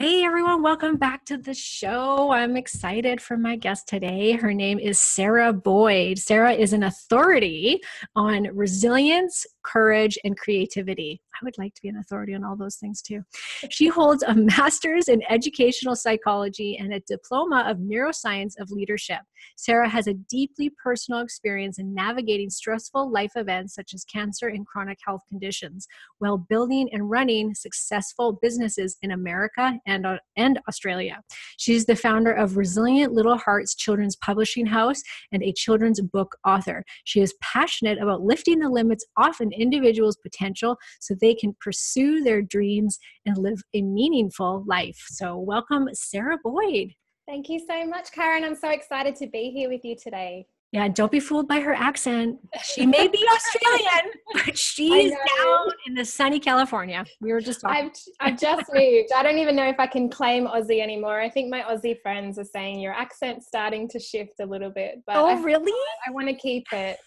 Hey everyone, welcome back to the show. I'm excited for my guest today. Her name is Sarah Boyd. Sarah is an authority on resilience, courage, and creativity. I would like to be an authority on all those things too. She holds a master's in educational psychology and a diploma of neuroscience of leadership. Sarah has a deeply personal experience in navigating stressful life events such as cancer and chronic health conditions while building and running successful businesses in America and, uh, and Australia. She's the founder of Resilient Little Hearts Children's Publishing House and a children's book author. She is passionate about lifting the limits off an individual's potential so they can pursue their dreams and live a meaningful life. So, welcome, Sarah Boyd. Thank you so much, Karen. I'm so excited to be here with you today. Yeah, don't be fooled by her accent. She may be Australian, but she's down in the sunny California. We were just talking. I've, I've just moved. I don't even know if I can claim Aussie anymore. I think my Aussie friends are saying your accent's starting to shift a little bit. But oh, I, really? I want to keep it.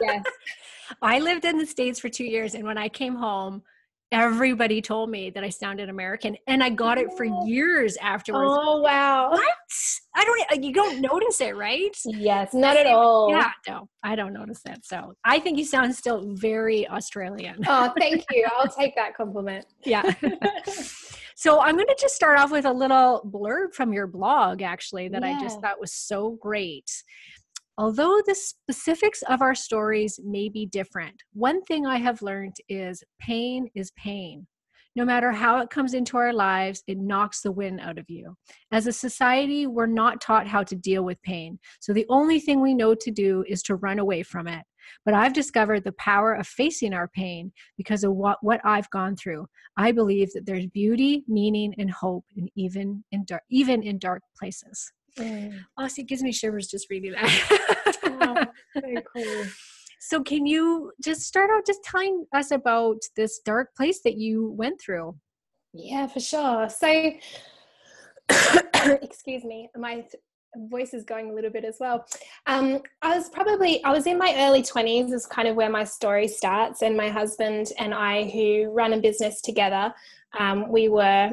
yes. I lived in the States for two years, and when I came home, everybody told me that I sounded American, and I got it for oh. years afterwards. Oh wow! What? I don't. Uh, you don't notice it, right? Yes, not at all. Yeah, no, I don't notice that. So I think you sound still very Australian. Oh, thank you. I'll take that compliment. yeah. so I'm going to just start off with a little blurb from your blog, actually, that yeah. I just thought was so great. Although the specifics of our stories may be different, one thing I have learned is pain is pain. No matter how it comes into our lives, it knocks the wind out of you. As a society, we're not taught how to deal with pain. So the only thing we know to do is to run away from it. But I've discovered the power of facing our pain because of what, what I've gone through. I believe that there's beauty, meaning, and hope, and even in dark, even in dark places. Mm. Honestly, it gives me shivers just reading that. oh, very cool. So, can you just start out just telling us about this dark place that you went through? Yeah, for sure. So, excuse me, my voice is going a little bit as well. Um, I was probably I was in my early twenties. Is kind of where my story starts. And my husband and I, who run a business together, um, we were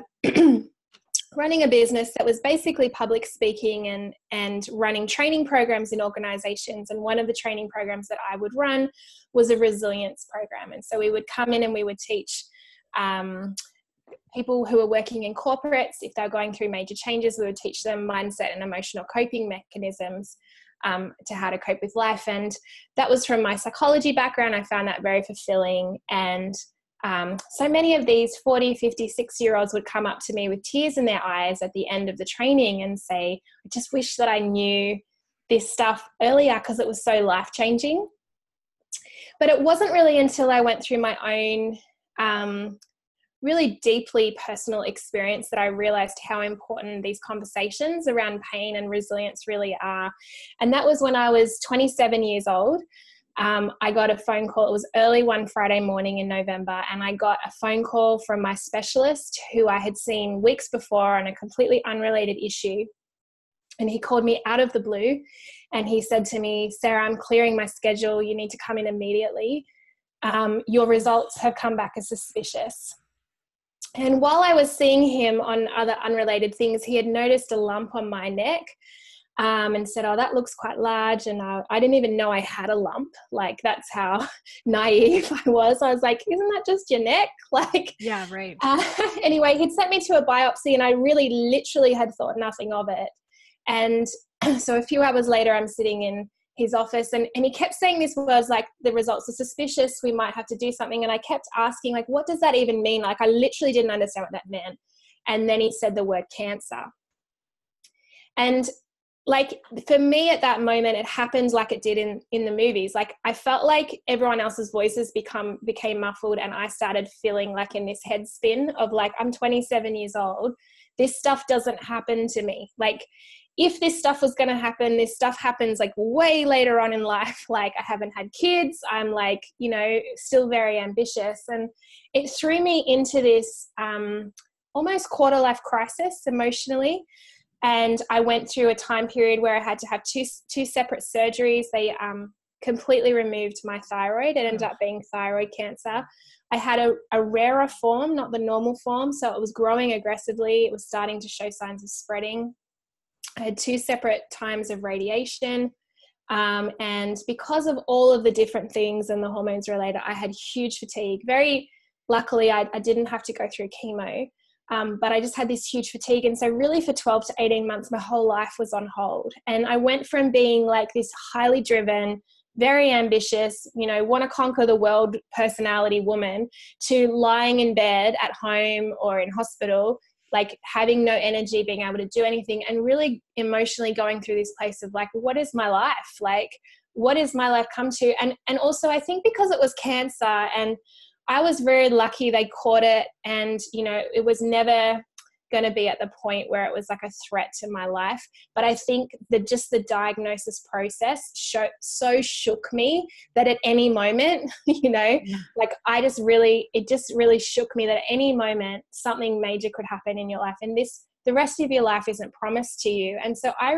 running a business that was basically public speaking and and running training programs in organizations. And one of the training programs that i would run was a resilience program. And so we would come in and we would teach um, people who are working in corporates if they're going through major changes we would teach them mindset and emotional coping mechanisms um, to how to cope with life. And that was from my psychology background. I found that very fulfilling. And um, so many of these 40, 50, 60 year olds would come up to me with tears in their eyes at the end of the training and say, I just wish that I knew this stuff earlier because it was so life changing. But it wasn't really until I went through my own um, really deeply personal experience that I realized how important these conversations around pain and resilience really are. And that was when I was 27 years old um, I got a phone call. It was early one Friday morning in November, and I got a phone call from my specialist who I had seen weeks before on a completely unrelated issue. And he called me out of the blue and he said to me, Sarah, I'm clearing my schedule. You need to come in immediately. Um, your results have come back as suspicious. And while I was seeing him on other unrelated things, he had noticed a lump on my neck um, and said, Oh, that looks quite large. And I, I, didn't even know I had a lump. Like, that's how naive I was. I was like, Isn't that just your neck? Like, yeah, right. Uh, anyway, he'd sent me to a biopsy, and I really literally had thought nothing of it. And so a few hours later, I'm sitting in his office and, and he kept saying these words like the results are suspicious we might have to do something and i kept asking like what does that even mean like i literally didn't understand what that meant and then he said the word cancer and like for me at that moment it happened like it did in in the movies. Like i felt like everyone else's voices become became muffled and i started feeling like in this head spin of like i'm 27 years old. This stuff doesn't happen to me. Like if this stuff was going to happen this stuff happens like way later on in life. Like i haven't had kids. I'm like you know still very ambitious. And it threw me into this um almost quarter life crisis emotionally and I went through a time period where I had to have two two separate surgeries. They um, completely removed my thyroid. It ended up being thyroid cancer. I had a, a rarer form, not the normal form. So it was growing aggressively. It was starting to show signs of spreading. I had two separate times of radiation. Um, and because of all of the different things and the hormones related, I had huge fatigue. Very luckily, I, I didn't have to go through chemo, um, but I just had this huge fatigue. And so, really, for 12 to 18 months, my whole life was on hold. And I went from being like this highly driven, very ambitious, you know, want to conquer the world personality woman to lying in bed at home or in hospital like having no energy being able to do anything and really emotionally going through this place of like what is my life like what is my life come to and and also i think because it was cancer and i was very lucky they caught it and you know it was never going to be at the point where it was like a threat to my life but i think that just the diagnosis process show, so shook me that at any moment you know yeah. like i just really it just really shook me that at any moment something major could happen in your life and this the rest of your life isn't promised to you and so i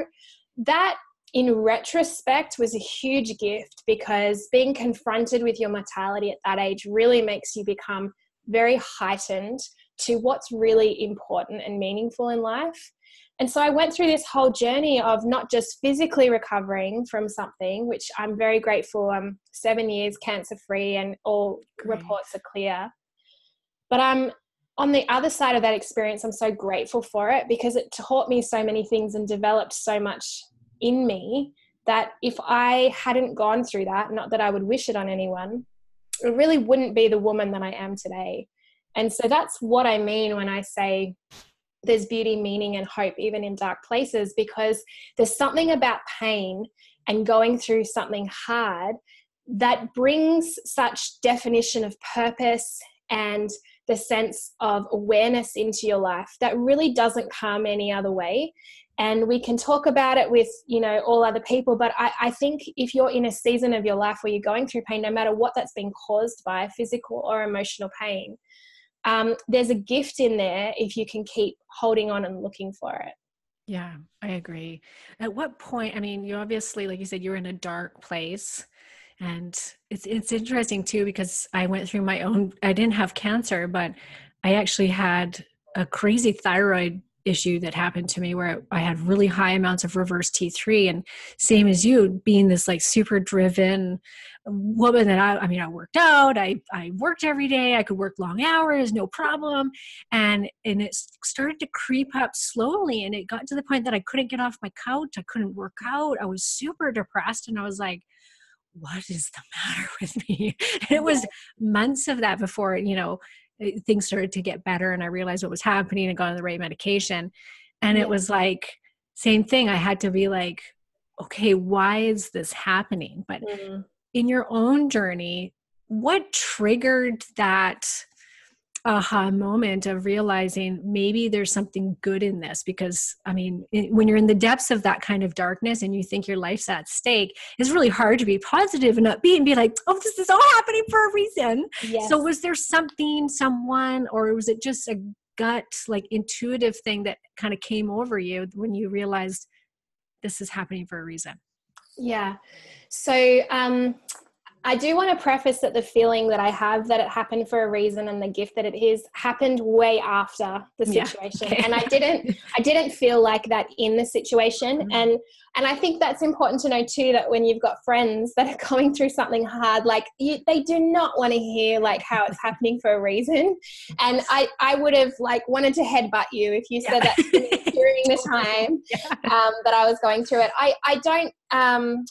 that in retrospect was a huge gift because being confronted with your mortality at that age really makes you become very heightened to what's really important and meaningful in life. And so I went through this whole journey of not just physically recovering from something, which I'm very grateful. I'm seven years cancer free and all Great. reports are clear. But I'm on the other side of that experience, I'm so grateful for it because it taught me so many things and developed so much in me that if I hadn't gone through that, not that I would wish it on anyone, it really wouldn't be the woman that I am today. And so that's what I mean when I say there's beauty, meaning, and hope even in dark places because there's something about pain and going through something hard that brings such definition of purpose and the sense of awareness into your life that really doesn't come any other way and we can talk about it with you know all other people but I, I, think if you're in a season of your life where you're going through pain no matter what that's been caused by physical or emotional pain um, there's a gift in there if you can keep holding on and looking for it. Yeah, I agree. At what point, I mean, you obviously, like you said, you're in a dark place. And it's it's interesting too because I went through my own I didn't have cancer, but I actually had a crazy thyroid issue that happened to me where I had really high amounts of reverse T3 and same as you being this like super driven woman that I, I mean, I worked out, I, I worked every day, I could work long hours, no problem. And, and it started to creep up slowly. And it got to the point that I couldn't get off my couch. I couldn't work out. I was super depressed. And I was like, what is the matter with me? And it was months of that before, you know, things started to get better and I realized what was happening and got on the right medication. And yeah. it was like, same thing. I had to be like, okay, why is this happening? But mm-hmm in your own journey, what triggered that aha moment of realizing maybe there's something good in this because i mean when you're in the depths of that kind of darkness and you think your life's at stake it's really hard to be positive and upbeat and be like oh this is all happening for a reason. Yes. so was there something someone or was it just a gut like intuitive thing that kind of came over you when you realized this is happening for a reason? Yeah. So um, I do want to preface that the feeling that I have that it happened for a reason and the gift that it is happened way after the situation. Yeah, okay. and I didn't I didn't feel like that in the situation. Mm-hmm. And and I think that's important to know too that when you've got friends that are going through something hard, like you, they do not want to hear like how it's happening for a reason. And I I would have like wanted to headbutt you if you said yeah. that during the time yeah. um, that I was going through it. I I don't um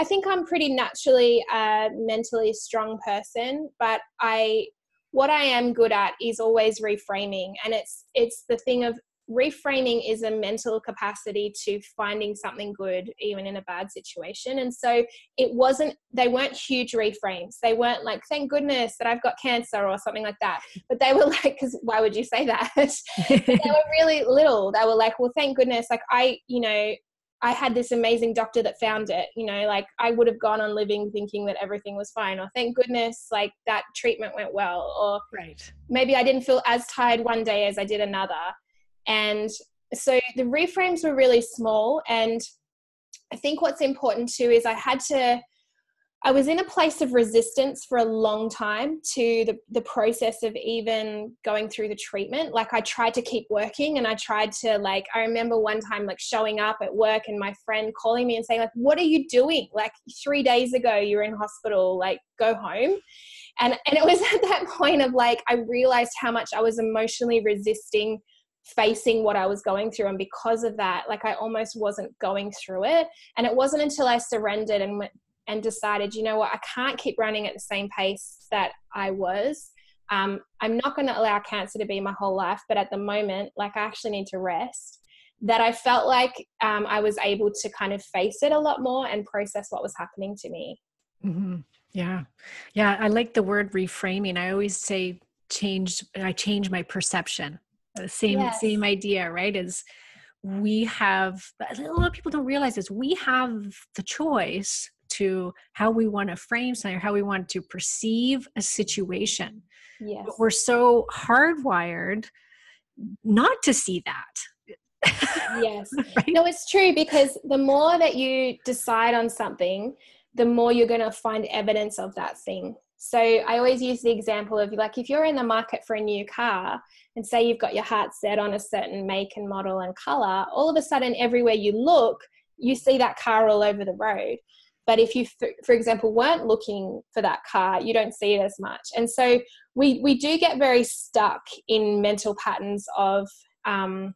I think I'm pretty naturally a mentally strong person, but I what I am good at is always reframing and it's it's the thing of reframing is a mental capacity to finding something good even in a bad situation and so it wasn't they weren't huge reframes. They weren't like thank goodness that i've got cancer or something like that but they were like because why would you say that? They were really little. They were like well thank goodness like i you know I had this amazing doctor that found it. You know, like I would have gone on living thinking that everything was fine, or thank goodness, like that treatment went well, or right. maybe I didn't feel as tired one day as I did another. And so the reframes were really small. And I think what's important too is I had to I was in a place of resistance for a long time to the, the process of even going through the treatment. Like I tried to keep working and I tried to like I remember one time like showing up at work and my friend calling me and saying like what are you doing? Like 3 days ago you were in hospital, like go home. And and it was at that point of like I realized how much I was emotionally resisting facing what I was going through and because of that like I almost wasn't going through it and it wasn't until I surrendered and went and decided, you know what, I can't keep running at the same pace that I was. Um, I'm not going to allow cancer to be my whole life, but at the moment, like I actually need to rest. That I felt like um, I was able to kind of face it a lot more and process what was happening to me. Mm-hmm. Yeah. Yeah. I like the word reframing. I always say change, I change my perception. The same, yes. same idea, right? Is we have a lot of people don't realize this we have the choice to how we want to frame something or how we want to perceive a situation. Yes. But we're so hardwired not to see that. yes. right? No, it's true because the more that you decide on something, the more you're going to find evidence of that thing. So I always use the example of like if you're in the market for a new car and say you've got your heart set on a certain make and model and color, all of a sudden everywhere you look, you see that car all over the road. But if you, for example, weren't looking for that car, you don't see it as much. And so we, we do get very stuck in mental patterns of um,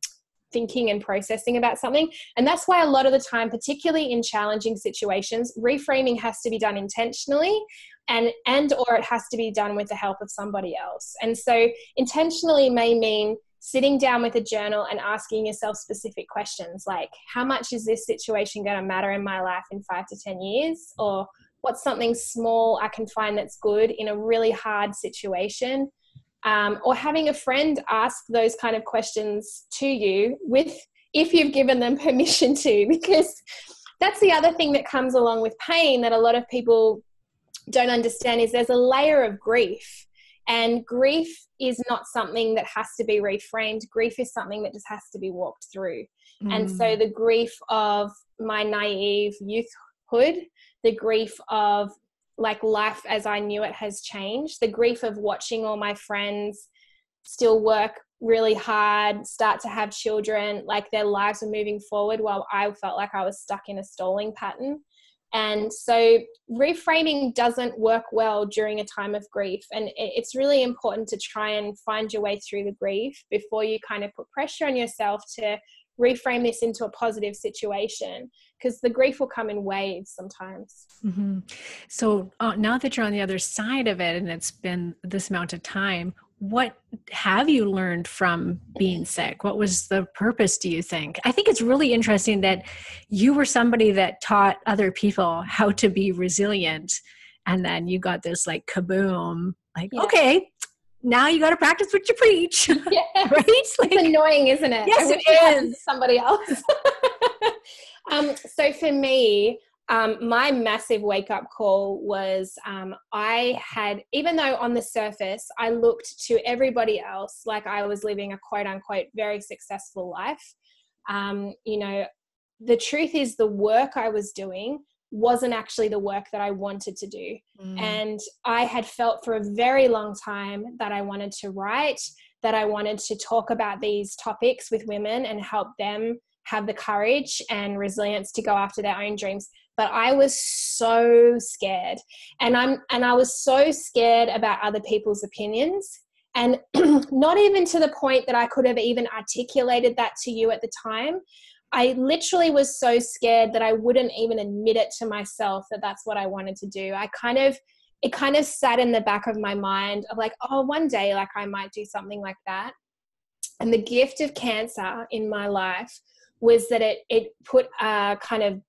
thinking and processing about something. And that's why a lot of the time, particularly in challenging situations, reframing has to be done intentionally and and or it has to be done with the help of somebody else. And so intentionally may mean sitting down with a journal and asking yourself specific questions like how much is this situation going to matter in my life in five to ten years? Or what's something small i can find that's good in a really hard situation? Um, or having a friend ask those kind of questions to you with if you've given them permission to because that's the other thing that comes along with pain that a lot of people don't understand is there's a layer of grief and grief is not something that has to be reframed. Grief is something that just has to be walked through. Mm. And so mm. the grief of my naive youthhood, the grief of like life as I knew it has changed, the grief of watching all my friends still work really hard, start to have children, like their lives were moving forward while I felt like I was stuck in a stalling pattern. And so reframing doesn't work well during a time of grief. And it's really important to try and find your way through the grief before you kind of put pressure on yourself to reframe this into a positive situation because the grief will come in waves sometimes. Mm-hmm. So uh, now that you're on the other side of it and it's been this amount of time, what have you learned from being sick? What was the purpose, do you think? I think it's really interesting that you were somebody that taught other people how to be resilient. And then you got this like kaboom, like, yeah. okay, now you got to practice what you preach. Yeah. right? Like, it's annoying, isn't it? Yes, it is. Somebody else. um, so for me, um, my massive wake up call was um, I had, even though on the surface I looked to everybody else like I was living a quote unquote very successful life, um, you know, the truth is the work I was doing wasn't actually the work that I wanted to do. Mm. And I had felt for a very long time that I wanted to write, that I wanted to talk about these topics with women and help them have the courage and resilience to go after their own dreams but I was so scared. And I'm and I was so scared about other people's opinions. And not even to the point that I could have even articulated that to you at the time. I literally was so scared that I wouldn't even admit it to myself that that's what I wanted to do. I kind of it kind of sat in the back of my mind of like, oh, one day like I might do something like that. And the gift of cancer in my life was that it it put a kind of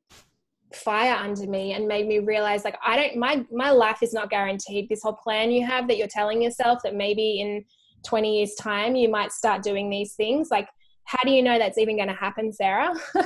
fire under me and made me realize like I don't my my life is not guaranteed. This whole plan you have that you're telling yourself that maybe in 20 years time you might start doing these things like how do you know that's even going to happen sarah?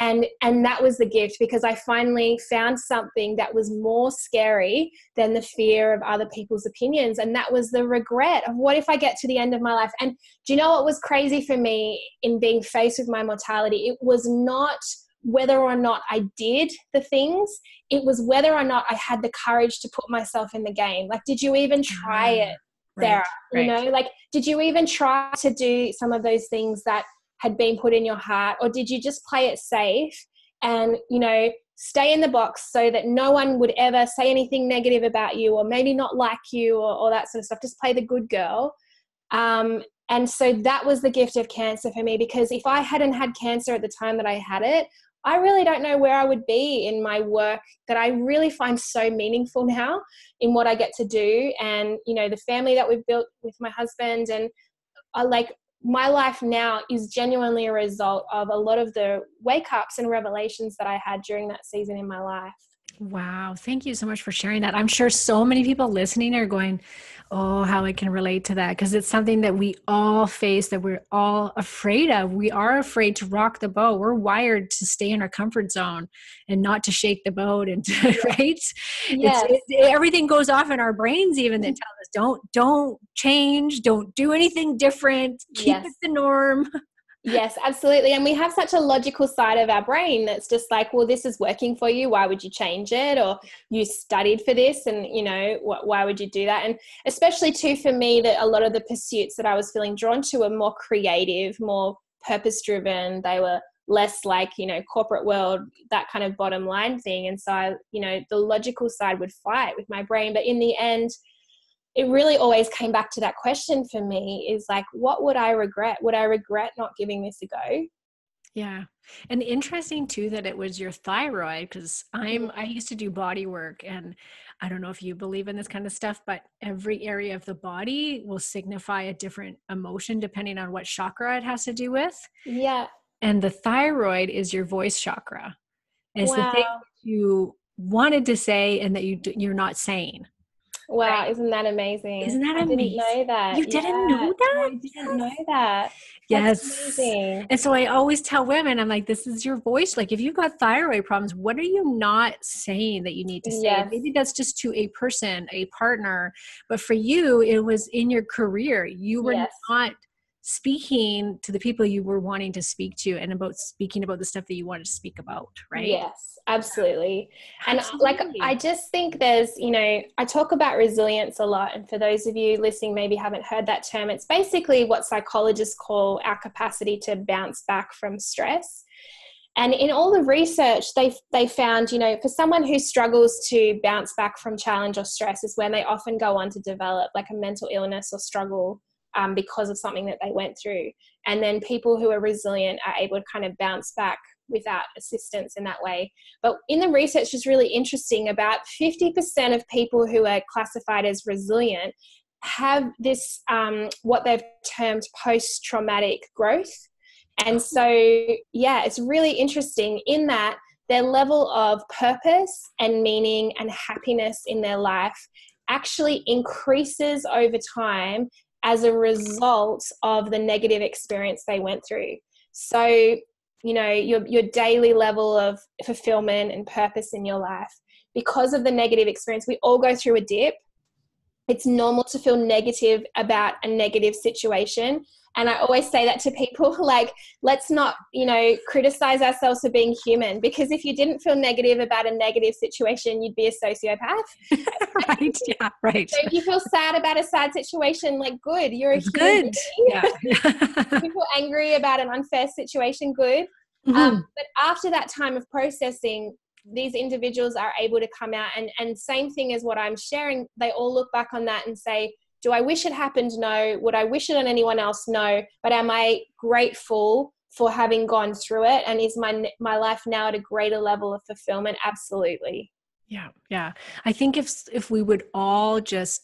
And and that was the gift because i finally found something that was more scary than the fear of other people's opinions and that was the regret of what if i get to the end of my life? And do you know what was crazy for me in being faced with my mortality? It was not whether or not I did the things. It was whether or not I had the courage to put myself in the game. Like, did you even try ah, it, Sarah? Right, you know, like, did you even try to do some of those things that had been put in your heart, or did you just play it safe and, you know, stay in the box so that no one would ever say anything negative about you or maybe not like you or, or that sort of stuff? Just play the good girl. Um, and so that was the gift of cancer for me because if I hadn't had cancer at the time that I had it, I really don't know where I would be in my work that I really find so meaningful now in what I get to do and you know the family that we've built with my husband and I like my life now is genuinely a result of a lot of the wake ups and revelations that I had during that season in my life. Wow. Thank you so much for sharing that. I'm sure so many people listening are going, Oh, how I can relate to that. Because it's something that we all face, that we're all afraid of. We are afraid to rock the boat. We're wired to stay in our comfort zone and not to shake the boat. And right? Yes. It, everything goes off in our brains, even that tell us, don't, don't change, don't do anything different, keep yes. it the norm. Yes, absolutely. And we have such a logical side of our brain that's just like, well, this is working for you. Why would you change it? Or you studied for this and, you know, wh- why would you do that? And especially, too, for me, that a lot of the pursuits that I was feeling drawn to were more creative, more purpose driven. They were less like, you know, corporate world, that kind of bottom line thing. And so, I, you know, the logical side would fight with my brain. But in the end, it really always came back to that question for me is like what would i regret? Would i regret not giving this a go? Yeah. And interesting too that it was your thyroid because i'm mm-hmm. i used to do body work and i don't know if you believe in this kind of stuff but every area of the body will signify a different emotion depending on what chakra it has to do with. Yeah. And the thyroid is your voice chakra. It's wow. the thing you wanted to say and that you you're not saying Wow, right? isn't that amazing? Isn't that amazing? I didn't know that. You didn't yeah. know that? I didn't know that. Yes. And so I always tell women, I'm like, this is your voice. Like, if you've got thyroid problems, what are you not saying that you need to say? Yes. Maybe that's just to a person, a partner. But for you, it was in your career. You were yes. not speaking to the people you were wanting to speak to and about speaking about the stuff that you wanted to speak about right? Yes absolutely. And uh, absolutely. like i just think there's you know i talk about resilience a lot and for those of you listening maybe haven't heard that term it's basically what psychologists call our capacity to bounce back from stress. And in all the research they they found you know for someone who struggles to bounce back from challenge or stress is when they often go on to develop like a mental illness or struggle um, because of something that they went through. And then people who are resilient are able to kind of bounce back without assistance in that way. But in the research is really interesting about 50% of people who are classified as resilient have this um, what they've termed post-traumatic growth. And so yeah, it's really interesting in that their level of purpose and meaning and happiness in their life actually increases over time as a result of the negative experience they went through. So, you know, your, your daily level of fulfillment and purpose in your life, because of the negative experience, we all go through a dip. It's normal to feel negative about a negative situation and I always say that to people like, let's not, you know, criticize ourselves for being human because if you didn't feel negative about a negative situation, you'd be a sociopath. right. Yeah. Right. So if you feel sad about a sad situation, like, good, you're a human. Good. Yeah. people angry about an unfair situation, good. Mm-hmm. Um, but after that time of processing, these individuals are able to come out and and same thing as what I'm sharing. They all look back on that and say, do I wish it happened? No. Would I wish it on anyone else? No. But am I grateful for having gone through it? And is my my life now at a greater level of fulfillment? Absolutely. Yeah, yeah. I think if if we would all just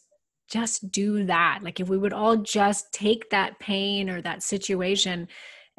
just do that, like if we would all just take that pain or that situation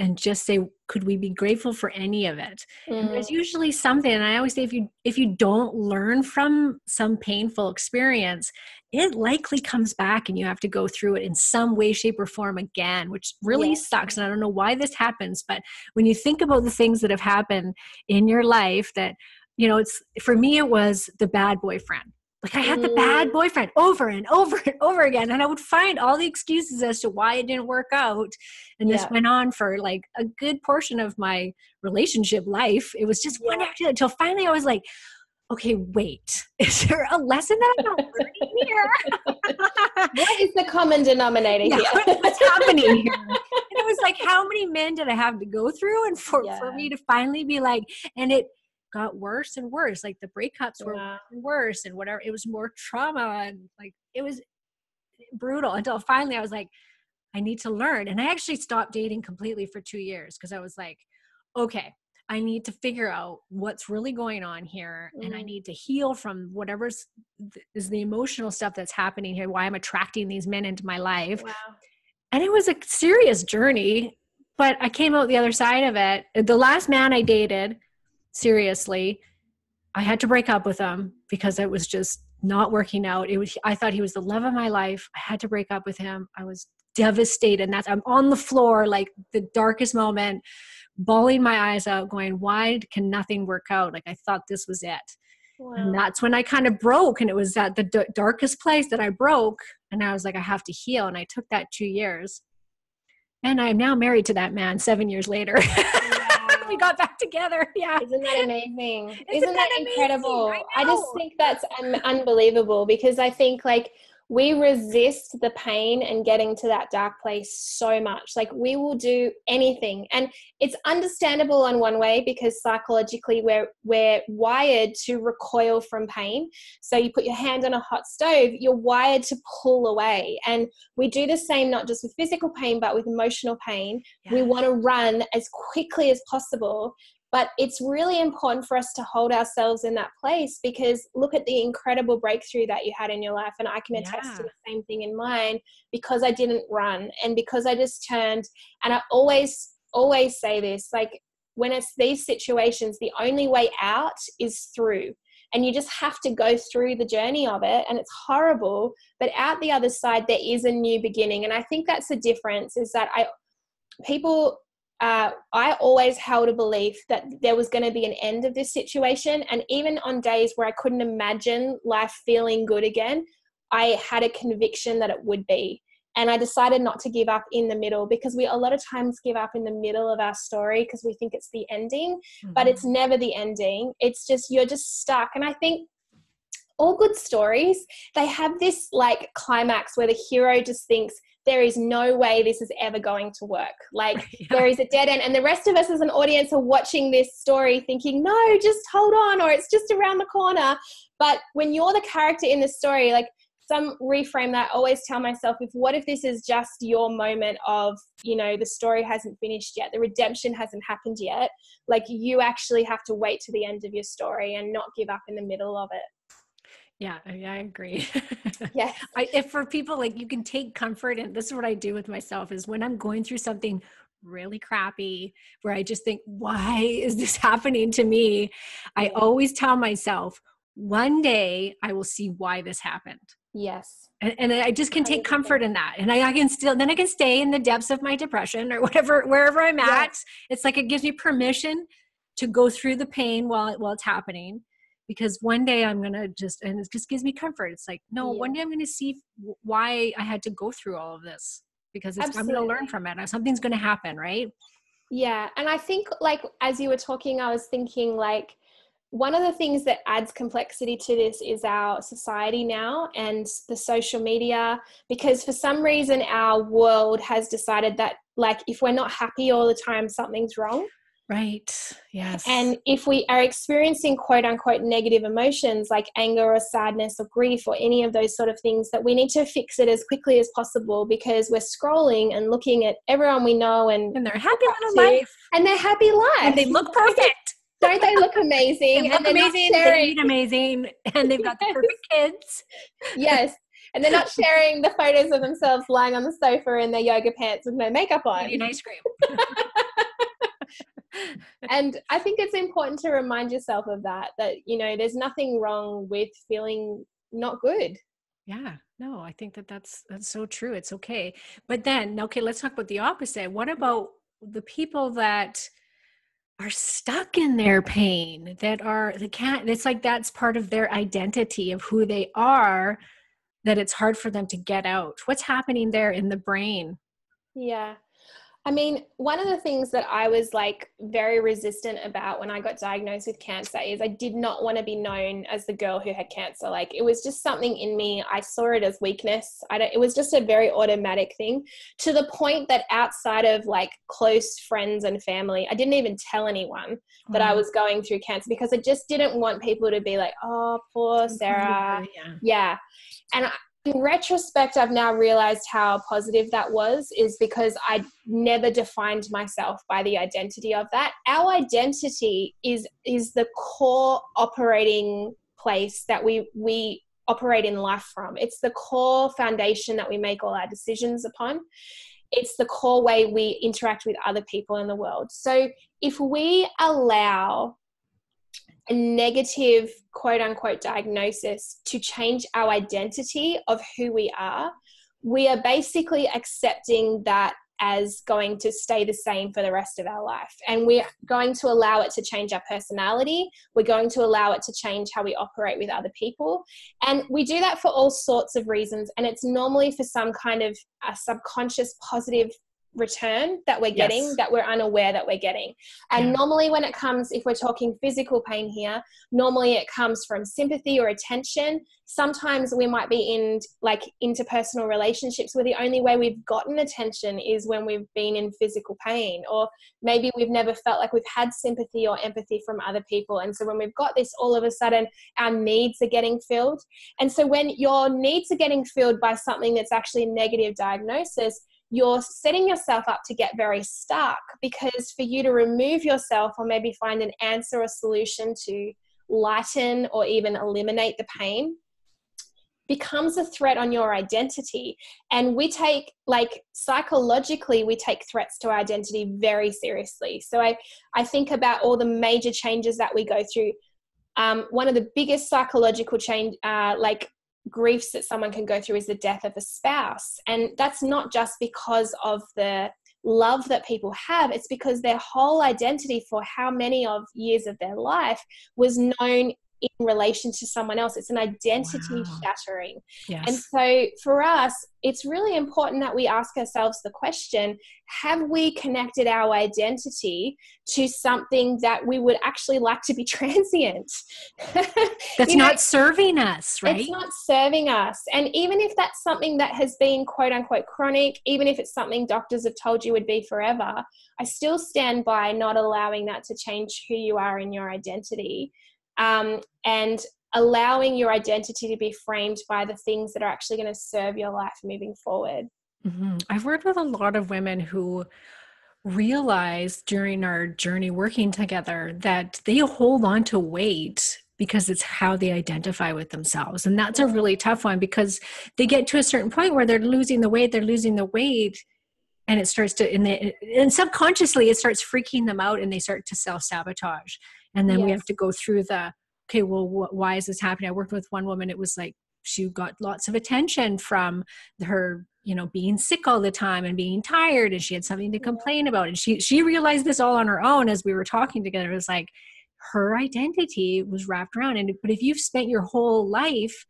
and just say could we be grateful for any of it mm. there's usually something and i always say if you if you don't learn from some painful experience it likely comes back and you have to go through it in some way shape or form again which really yes. sucks and i don't know why this happens but when you think about the things that have happened in your life that you know it's for me it was the bad boyfriend Like I had the bad mm. boyfriend over and over and over again. And I would find all the excuses as to why it didn't work out. And this yeah. went on for like a good portion of my relationship life. It was just yeah. one after until finally I was like, okay, wait, is there a lesson that I'm not learning here? what is the common denominator yeah, here? what's happening here? And it was like, how many men did I have to go through? And for, yeah. for me to finally be like, and it got worse and worse. Like the breakups were yeah. worse and whatever. It was more trauma and like it was brutal until finally I was like, I need to learn. And I actually stopped dating completely for two years because I was like, okay, I need to figure out what's really going on here mm. and I mm-hmm. need to heal from whatever's is the emotional stuff that's happening here, why I'm attracting these men into my life. Wow. And it was a serious journey, but I came out the other side of it. The last man I dated, seriously, I had to break up with him because it was just not working out. It was I thought he was the love of my life. I had to break up with him. I was devastated and that's I'm on the floor like the darkest moment bawling my eyes out, going, Why can nothing work out? Like I thought this was it. Wow. And that's when I kind of broke. And it was at the d- darkest place that I broke. And I was like, I have to heal. And I took that two years. And I'm now married to that man seven years later. We got back together. Yeah. Isn't that amazing? Isn't, Isn't that, that incredible? I, I, just think that's un- unbelievable because I think like we resist the pain and getting to that dark place so much. Like we will do anything. And it's understandable in one way because psychologically we're we're wired to recoil from pain. So you put your hand on a hot stove, you're wired to pull away. And we do the same not just with physical pain but with emotional pain. Yeah. We want to run as quickly as possible but it's really important for us to hold ourselves in that place because look at the incredible breakthrough that you had in your life. And I can attest yeah. to the same thing in mine because I didn't run and because I just turned. And I always, always say this like, when it's these situations, the only way out is through. And you just have to go through the journey of it. And it's horrible. But out the other side, there is a new beginning. And I think that's the difference is that I, people uh, I always held a belief that there was going to be an end of this situation. And even on days where I couldn't imagine life feeling good again, I had a conviction that it would be. And I decided not to give up in the middle because we a lot of times give up in the middle of our story because we think it's the ending, mm-hmm. but it's never the ending. It's just, you're just stuck. And I think all good stories, they have this like climax where the hero just thinks, there is no way this is ever going to work. Like yeah. there is a dead end. And the rest of us as an audience are watching this story thinking, no, just hold on, or it's just around the corner. But when you're the character in the story, like some reframe that, I always tell myself, if what if this is just your moment of, you know, the story hasn't finished yet, the redemption hasn't happened yet. Like you actually have to wait to the end of your story and not give up in the middle of it. Yeah, I, I agree. yeah. I, if for people like you can take comfort, and this is what I do with myself is when I'm going through something really crappy where I just think, why is this happening to me? I always tell myself, one day I will see why this happened. Yes. And, and I just can take comfort in that. And I, I, can still, then I can stay in the depths of my depression or whatever, wherever I'm at. Yes. It's like it gives me permission to go through the pain while, while it's happening because one day I'm going to just, and it just gives me comfort. It's like, no, yeah. one day I'm going to see why I had to go through all of this because I'm going to learn from it. Uh, something's going to happen, right? Yeah. And I think, like, as you were talking, I was thinking, like, one of the things that adds complexity to this is our society now and the social media because for some reason our world has decided that like if we're not happy all the time something's wrong Right. Yes. And if we are experiencing quote unquote negative emotions like anger or sadness or grief or any of those sort of things, that we need to fix it as quickly as possible because we're scrolling and looking at everyone we know and, and they're happy little life. And their happy life. And they look perfect. Don't they look amazing? they look and amazing. They eat amazing. And they've got the perfect kids. yes. And they're not sharing the photos of themselves lying on the sofa in their yoga pants with no makeup on. Eating ice cream and I think it's important to remind yourself of that, that, you know, there's nothing wrong with feeling not good. Yeah, no, I think that that's that's so true. It's okay. But then, okay, let's talk about the opposite. What mm-hmm. about the people that are stuck in their pain that are they can't it's like that's part of their identity of who they are that it's hard for them to get out what's happening there in the brain yeah I mean, one of the things that I was like very resistant about when I got diagnosed with cancer is I did not want to be known as the girl who had cancer. Like it was just something in me. I saw it as weakness. I don't, it was just a very automatic thing to the point that outside of like close friends and family, I didn't even tell anyone mm. that I mm. was going through cancer because I just didn't want people to be like, oh, poor Sarah. Yeah. yeah. And I, in retrospect i've now realized how positive that was is because i never defined myself by the identity of that. Our identity is is the core operating place that we we operate in life from. It's the core foundation that we make all our decisions upon. It's the core way we interact with other people in the world. So if we allow a negative quote unquote diagnosis to change our identity of who we are, we are basically accepting that as going to stay the same for the rest of our life. And we're going to allow it to change our personality. We're going to allow it to change how we operate with other people. And we do that for all sorts of reasons. And it's normally for some kind of a subconscious positive return that we're getting yes. that we're unaware that we're getting. And yeah. normally, when it comes, if we're talking physical pain here, normally it comes from sympathy or attention. Sometimes we might be in like interpersonal relationships where the only way we've gotten attention is when we've been in physical pain, or maybe we've never felt like we've had sympathy or empathy from other people. And so when we've got this, all of a sudden our needs are getting filled. And so when your needs are getting filled by something that's actually a negative diagnosis, you're setting yourself up to get very stuck because for you to remove yourself or maybe find an answer or solution to lighten or even eliminate the pain becomes a threat on your identity. And we take like psychologically we take threats to our identity very seriously. So i i think about all the major changes that we go through. Um, one of the biggest psychological change uh, like griefs that someone can go through is the death of a spouse. And that's not just because of the love that people have, it's because their whole identity for how many of years of their life was known in relation to someone else. It's an identity wow. shattering. Yes. And so for us, it's really important that we ask ourselves the question have we connected our identity to something that we would actually like to be transient? that's not serving us, right? It's not serving us. And even if that's something that has been quote unquote chronic, even if it's something doctors have told you would be forever, I still stand by not allowing that to change who you are in your identity um, and allowing your identity to be framed by the things that are actually going to serve your life moving forward. Mm-hmm. I've worked with a lot of women who realize during our journey working together that they hold on to weight because it's how they identify with themselves. And that's a really tough one because they get to a certain point where they're losing the weight, they're losing the weight, and it starts to, and, they, and subconsciously it starts freaking them out and they start to self sabotage and then yes. we have to go through the okay well wh- why is this happening? I worked with one woman it was like she got lots of attention from her you know being sick all the time and being tired and she had something to complain about. And she she realized this all on her own as we were talking together. It was like her identity was wrapped around. And but if you've spent your whole life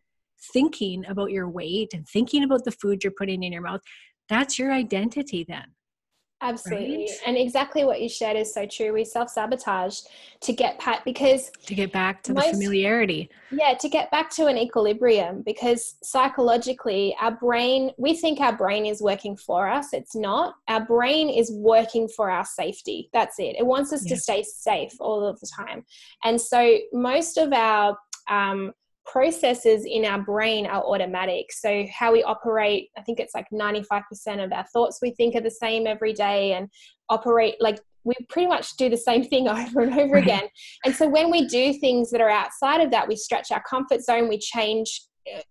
thinking about your weight and thinking about the food you're putting in your mouth that's your identity then Absolutely. Right? And exactly what you shared is so true. We self sabotage to get back because to get back to most, the familiarity. Yeah, to get back to an equilibrium because psychologically, our brain, we think our brain is working for us. It's not. Our brain is working for our safety. That's it. It wants us to stay safe all of the time. And so most of our um, processes in our brain are automatic. So, how we operate, I think it's like 95% of our thoughts we think are the same every day and operate like we pretty much do the same thing over and over right. again. And so, when we do things that are outside of that, we stretch our comfort zone, we change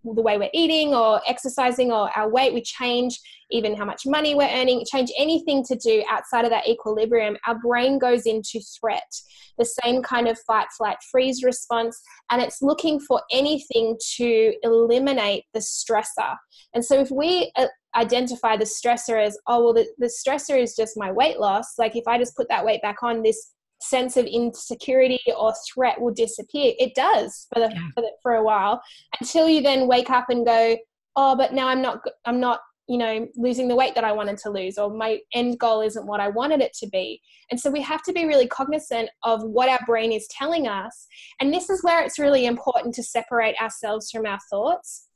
the way we're eating or exercising or our weight, we change even how much money we're earning, change anything to do outside of that equilibrium, our brain goes into threat, the same kind of fight, flight, freeze response, and it's looking for anything to eliminate the stressor. And so if we uh, identify the stressor as, oh, well, the, the stressor is just my weight loss, like if I just put that weight back on, this sense of insecurity or threat will disappear. It does for, the, yeah. for, the, for a while until you then wake up and go, oh, but now I'm not, I'm not, you know, losing the weight that I wanted to lose, or my end goal isn't what I wanted it to be. And so we have to be really cognizant of what our brain is telling us. And this is where it's really important to separate ourselves from our thoughts.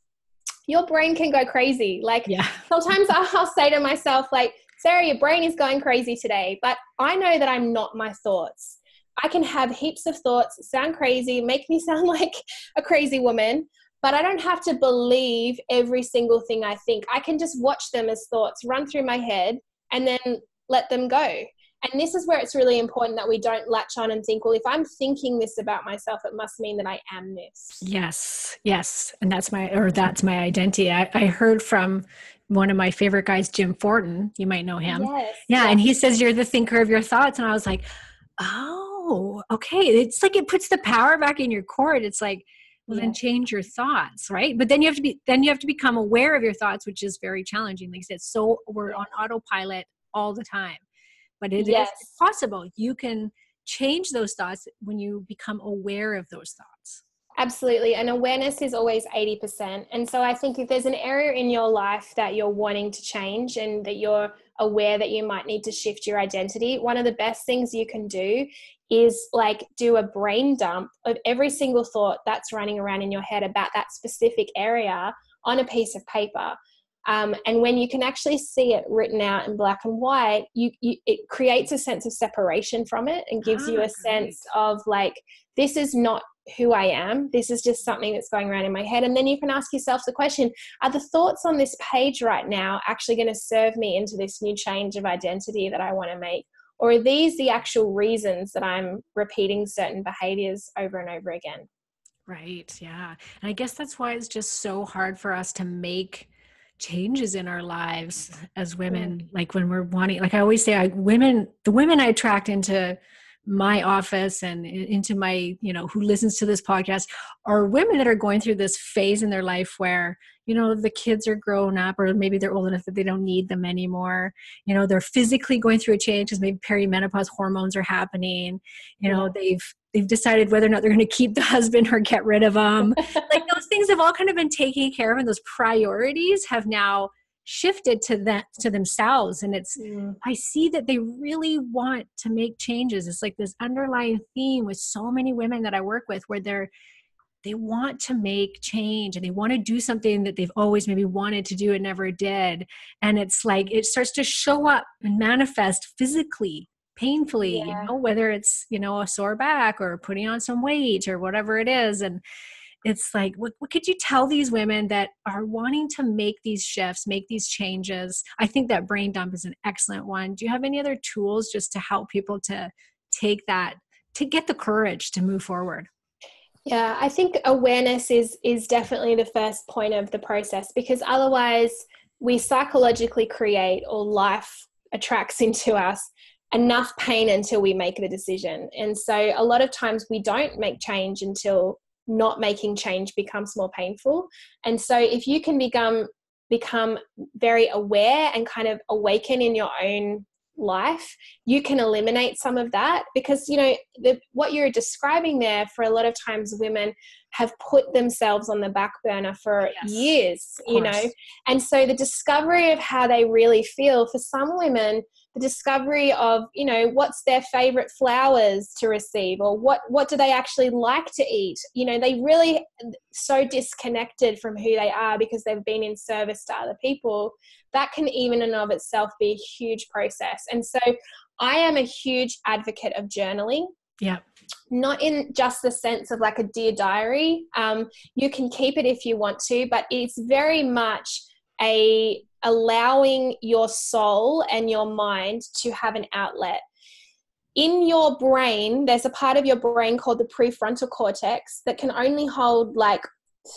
Your brain can go crazy. Like yeah. sometimes I'll say to myself, like, Sarah, your brain is going crazy today, but I know that I'm not my thoughts. I can have heaps of thoughts, sound crazy, make me sound like a crazy woman, but I don't have to believe every single thing I think. I can just watch them as thoughts run through my head and then let them go. And this is where it's really important that we don't latch on and think, well, if I'm thinking this about myself, it must mean that I am this. Yes, yes. And that's my, or that's my identity. I, I heard from one of my favorite guys, Jim Fortin. You might know him. Yes, yeah. Yes. And he says, You're the thinker of your thoughts. And I was like, Oh, okay. It's like it puts the power back in your court. It's like, well, yeah. then change your thoughts, right? But then you have to be, then you have to become aware of your thoughts, which is very challenging. Like I said, so we're on autopilot all the time. But it yes. is possible. You can change those thoughts when you become aware of those thoughts. Absolutely. And awareness is always 80%. And so I think if there's an area in your life that you're wanting to change and that you're aware that you might need to shift your identity, one of the best things you can do is like do a brain dump of every single thought that's running around in your head about that specific area on a piece of paper. Um, and when you can actually see it written out in black and white, you, you it creates a sense of separation from it and gives you a ah, sense of like this is not who I am. This is just something that's going around in my head. And then you can ask yourself the question Are the thoughts on this page right now actually going to serve me into this new change of identity that I want to make? Or are these the actual reasons that I'm repeating certain behaviors over and over again? Right. Yeah. And I guess that's why it's just so hard for us to make changes in our lives as women. Mm. Like when we're wanting, like I always say, I, women, the women I attract into my office and into my you know who listens to this podcast are women that are going through this phase in their life where you know the kids are grown up or maybe they're old enough that they don't need them anymore. You know they're physically going through a change because maybe perimenopause hormones are happening. You know they've they've decided whether or not they're going to keep the husband or get rid of them like those things have all kind of been taken care of and those priorities have now shifted to that to themselves. And it's mm. i see that they really want to make changes. It's like this underlying theme with so many women that i work with where they're they want to make change and they want to do something that they've always maybe wanted to do and never did. And it's like it starts to show up and manifest physically painfully yeah. you know whether it's you know a sore back or putting on some weight or whatever it is. And it's like what, what could you tell these women that are wanting to make these shifts make these changes? I think that brain dump is an excellent one. Do you have any other tools just to help people to take that to get the courage to move forward yeah i think awareness is is definitely the first point of the process because otherwise we psychologically create or life attracts into us enough pain until we make the decision. And so a lot of times we don't make change until not making change becomes more painful. And so if you can become become very aware and kind of awaken in your own life you can eliminate some of that because you know the, what you're describing there for a lot of times women have put themselves on the back burner for yes, years you know? and so the discovery of how they really feel for some women the discovery of you know what's their favorite flowers to receive or what what do they actually like to eat? You know they really so disconnected from who they are because they've been in service to other people. That can even in of itself be a huge process. And so i am a huge advocate of journaling. Yeah. Not in just the sense of like a dear diary. Um, you can keep it if you want to but it's very much a allowing your soul and your mind to have an outlet. In your brain, there's a part of your brain called the prefrontal cortex that can only hold like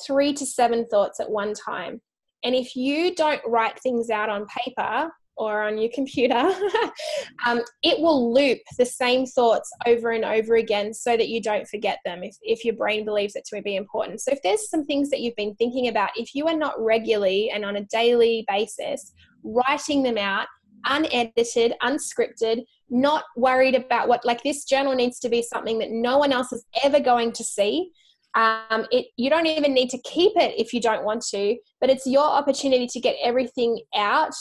three to seven thoughts at one time. And if you don't write things out on paper, or on your computer, um, it will loop the same thoughts over and over again so that you don't forget them if, if your brain believes it to be important. So, if there's some things that you've been thinking about, if you are not regularly and on a daily basis writing them out, unedited, unscripted, not worried about what, like this journal needs to be something that no one else is ever going to see. Um, it, you don't even need to keep it if you don't want to, but it's your opportunity to get everything out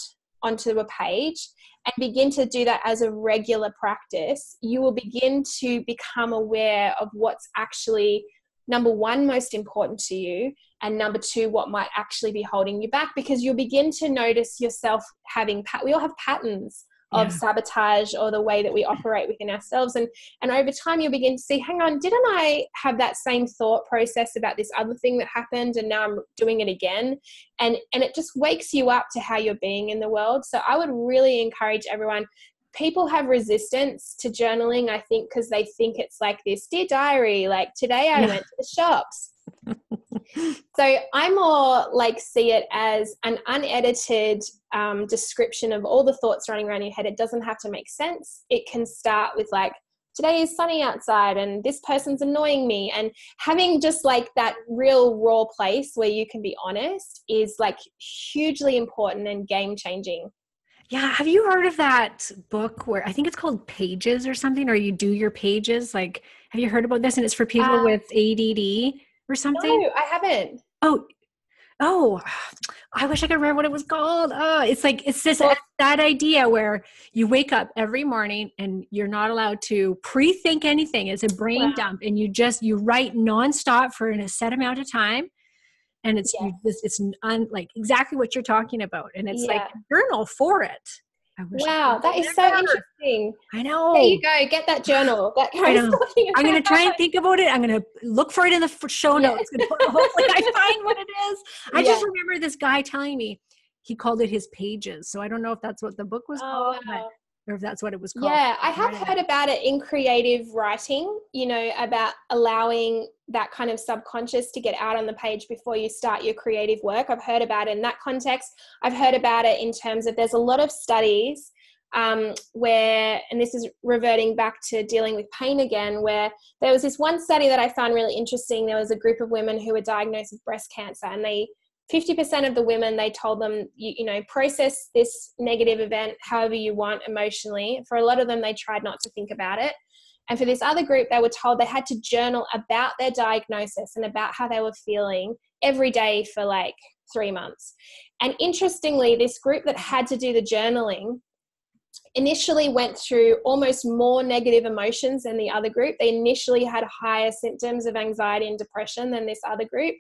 onto a page and begin to do that as a regular practice. You will begin to become aware of what's actually number one most important to you and number two what might actually be holding you back because you'll begin to notice yourself having pat we all have patterns of yeah. sabotage or the way that we operate within ourselves and and over time you'll begin to see hang on didn't i have that same thought process about this other thing that happened and now i'm doing it again and and it just wakes you up to how you're being in the world so i would really encourage everyone people have resistance to journaling i think because they think it's like this dear diary like today i yeah. went to the shops so I more like see it as an unedited um, description of all the thoughts running around your head. It doesn't have to make sense. It can start with like, today is sunny outside and this person's annoying me. And having just like that real raw place where you can be honest is like hugely important and game changing. Yeah. Have you heard of that book where I think it's called Pages or something, or you do your pages? Like, have you heard about this? And it's for people uh, with ADD or something? No, I haven't. Oh, oh, I wish I could remember what it was called. Oh, it's like it's this well, that idea where you wake up every morning and you're not allowed to pre-think anything. It's a brain wow. dump, and you just you write nonstop for a set amount of time. And it's yes. you, it's un, like exactly what you're talking about, and it's yeah. like journal for it. Wow, that is so interesting. I know. There you go. Get that journal. That I know. I'm going to try and think about it. I'm going to look for it in the show notes. Yeah. Hopefully, I find what it is. I yeah. just remember this guy telling me he called it his pages. So I don't know if that's what the book was oh, called. Wow or if that's what it was called. Yeah, I have heard about it in creative writing, you know, about allowing that kind of subconscious to get out on the page before you start your creative work. I've heard about it in that context. I've heard about it in terms of there's a lot of studies um, where, and this is reverting back to dealing with pain again, where there was this one study that I found really interesting. There was a group of women who were diagnosed with breast cancer and they 50% of the women they told them you, you, know process this negative event however you want emotionally for a lot of them they tried not to think about it and for this other group they were told they had to journal about their diagnosis and about how they were feeling every day for like three months and interestingly this group that had to do the journaling initially went through almost more negative emotions than the other group. They initially had higher symptoms of anxiety and depression than this other group.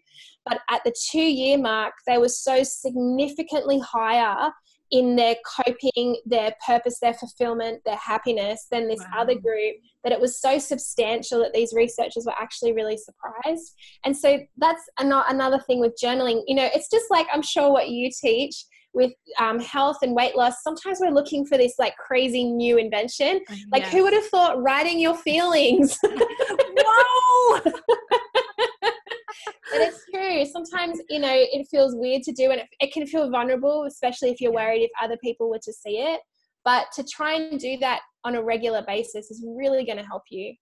But at the two year mark, they were so significantly higher in their coping, their purpose, their fulfillment, their happiness than this wow. other group that it was so substantial that these researchers were actually really surprised. And so that's another thing with journaling. You know, it's just like I'm sure what you teach with um, health and weight loss, sometimes we're looking for this like crazy new invention. Like, yes. who would have thought writing your feelings? Whoa! but it's true. Sometimes, you know, it feels weird to do and it, it can feel vulnerable, especially if you're worried if other people were to see it. But to try and do that on a regular basis is really going to help you.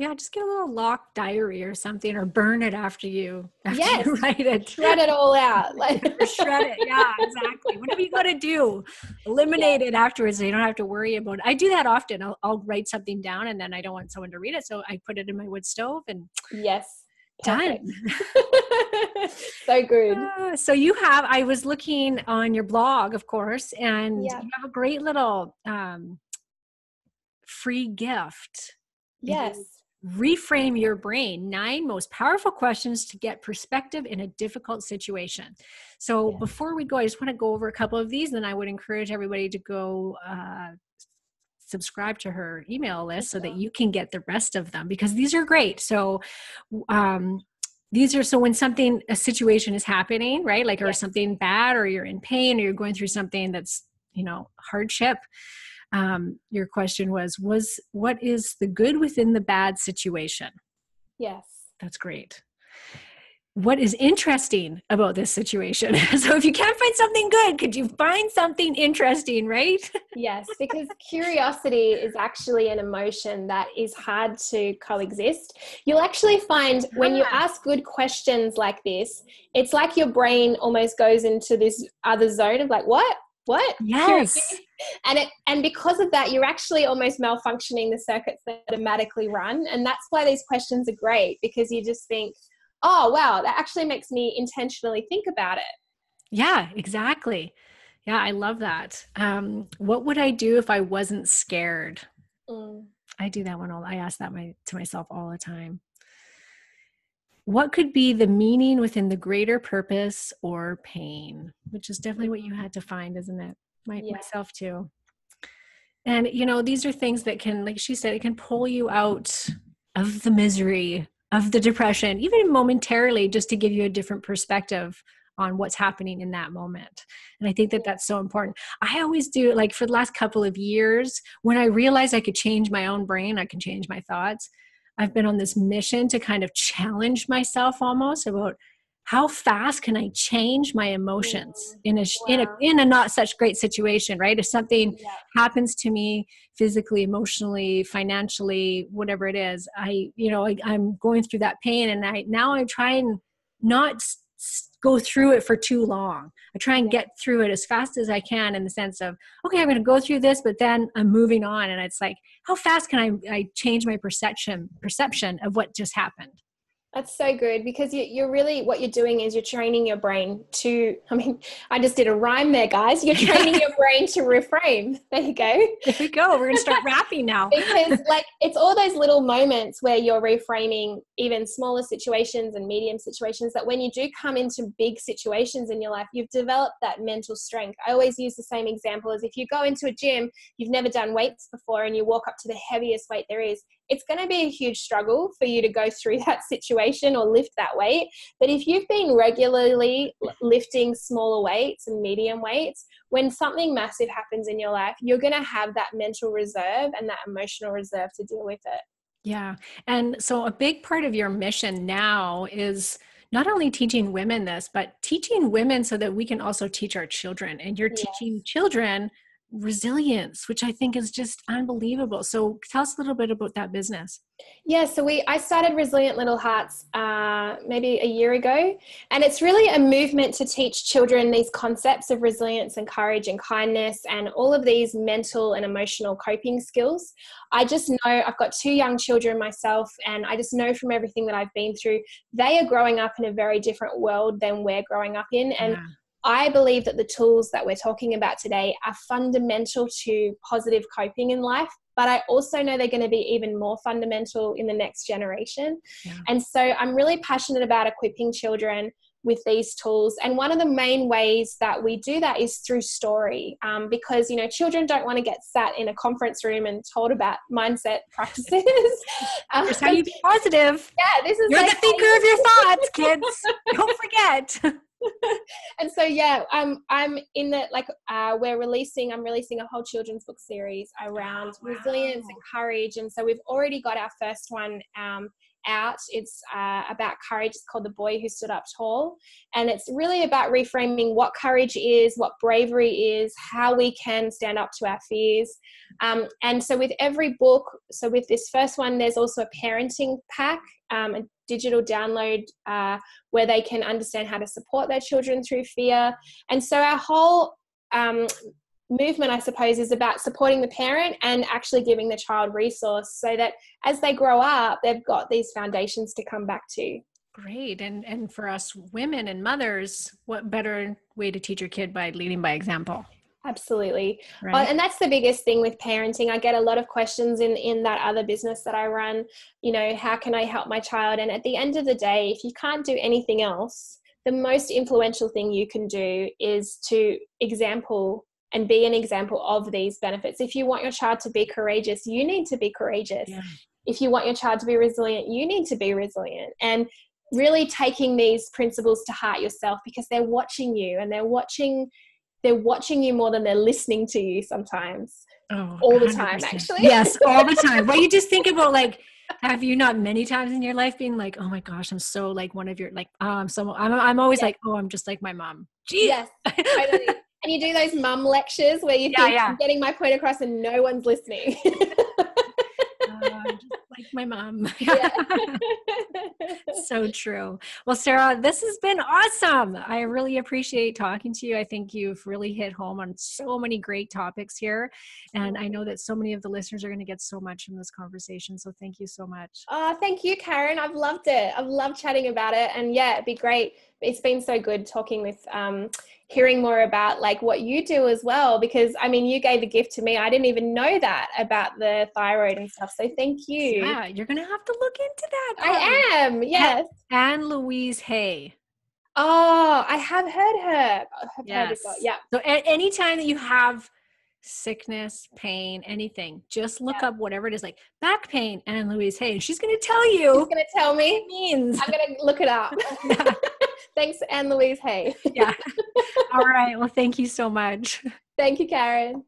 Yeah, just get a little locked diary or something, or burn it after you, after yes. you write it. Shred it all out. Like shred it. Yeah, exactly. Whatever you got to do, eliminate yeah. it afterwards. So you don't have to worry about it. I do that often. I'll, I'll write something down, and then I don't want someone to read it, so I put it in my wood stove and yes, done. so good. Uh, so you have. I was looking on your blog, of course, and yeah. you have a great little um, free gift. Yes reframe your brain nine most powerful questions to get perspective in a difficult situation so yeah. before we go i just want to go over a couple of these and i would encourage everybody to go uh, subscribe to her email list so that you can get the rest of them because these are great. So um, these are so when something a situation is happening right like or something bad or you're in pain or you're going through something that's you know hardship um, your question was was what is the good within the bad situation? Yes. That's great what is interesting about this situation? So if you can't find something good could you find something interesting right? Yes because curiosity is actually an emotion that is hard to coexist. You'll actually find when you ask good questions like this it's like your brain almost goes into this other zone of like what? What? Yes. And it and because of that you're actually almost malfunctioning the circuits that automatically run. And that's why these questions are great because you just think oh wow that actually makes me intentionally think about it. Yeah exactly. Yeah i love that. Um, what would i do if i wasn't scared? Mm. i do that one all i ask that my, to myself all the time. What could be the meaning within the greater purpose or pain? Which is definitely what you had to find isn't it? My, yeah. myself too. And you know these are things that can like she said it can pull you out of the misery of the depression even momentarily just to give you a different perspective on what's happening in that moment. And i think that that's so important. I always do like for the last couple of years when i realized i could change my own brain i can change my thoughts I've been on this mission to kind of challenge myself almost about how fast can I change my emotions mm-hmm. in a wow. in a in a not such great situation, right? If something yeah. happens to me physically, emotionally, financially, whatever it is, I you know I, I'm going through that pain, and I now I try and not go through it for too long. I try and get through it as fast as I can in the sense of, okay, I'm going to go through this, but then I'm moving on. And it's like, how fast can I, I change my perception perception of what just happened? That's so good because you, are really what you're doing is you're training your brain to. I mean, I just did a rhyme there, guys. You're training your brain to reframe. There you go. There we go. We're gonna start rapping now. because like it's all those little moments where you're reframing even smaller situations and medium situations. That when you do come into big situations in your life, you've developed that mental strength. I always use the same example as if you go into a gym, you've never done weights before, and you walk up to the heaviest weight there is it's going to be a huge struggle for you to go through that situation or lift that weight. But if you've been regularly lifting smaller weights and medium weights, when something massive happens in your life, you're going to have that mental reserve and that emotional reserve to deal with it. Yeah. And so a big part of your mission now is not only teaching women this, but teaching women so that we can also teach our children. And you're yes. teaching children resilience which i think is just unbelievable. So tell us a little bit about that business. Yeah so we i started resilient little hearts uh, maybe a year ago and it's really a movement to teach children these concepts of resilience and courage and kindness and all of these mental and emotional coping skills. I just know i've got two young children myself and i just know from everything that i've been through they are growing up in a very different world than we're growing up in and yeah I believe that the tools that we're talking about today are fundamental to positive coping in life, but I also know they're going to be even more fundamental in the next generation. Yeah. And so I'm really passionate about equipping children with these tools. And one of the main ways that we do that is through story um, because you know children don't want to get sat in a conference room and told about mindset practices. Um, here's how you be positive? Yeah this is you're like the thinker of your thoughts kids. Don't forget and so yeah i'm i'm in the like uh, we're releasing i'm releasing a whole children's book series around wow. resilience and courage and so we've already got our first one um, out. It's uh, about courage. It's called the boy who stood up tall. And it's really about reframing what courage is what bravery is how we can stand up to our fears. Um, and so with every book so with this first one there's also a parenting pack um, a digital download uh, where they can understand how to support their children through fear. And so our whole um, movement, I suppose, is about supporting the parent and actually giving the child resource so that as they grow up, they've got these foundations to come back to. Great. And and for us women and mothers, what better way to teach your kid by leading by example? Absolutely. Uh, right. and that's the biggest thing with parenting. I get a lot of questions in, in that other business that I run. You know, how can I help my child? And at the end of the day, if you can't do anything else, the most influential thing you can do is to example and be an example of these benefits. If you want your child to be courageous, you need to be courageous. Yeah. If you want your child to be resilient, you need to be resilient. And really taking these principles to heart yourself because they're watching you and they're watching they're watching you more than they're listening to you sometimes. Oh, all 100%. the time, actually. Yes, all the time. well, you just think about like, have you not many times in your life been like, oh my gosh, I'm so like one of your like, oh, I'm so I'm I'm always like, oh, I'm just like my mom. Jeez. Yes, totally. and you do those mum lectures where you yeah, think yeah. I'm getting my point across and no one's listening. uh, like my mom. Yeah. so true. Well, Sarah, this has been awesome. I really appreciate talking to you. I think you've really hit home on so many great topics here. And I know that so many of the listeners are going to get so much from this conversation. So thank you so much. Oh, thank you, Karen. I've loved it. I've loved chatting about it. And yeah, it'd be great. It's been so good talking with um, hearing more about like what you do as well because i mean you gave a gift to me i didn't even know that about the thyroid and stuff so thank you yeah you're gonna have to look into that i am yes anne louise hay oh i have heard her have yes. Heard yeah so a- anytime that you have sickness, pain, anything. Just look yeah. up whatever it is, like back pain, Anne Louise Hay, and she's going to tell you. She's going to tell me. It means. I'm going to look it up. Thanks, Anne Louise Hay. yeah. All right. Well, thank you so much. Thank you, Karen.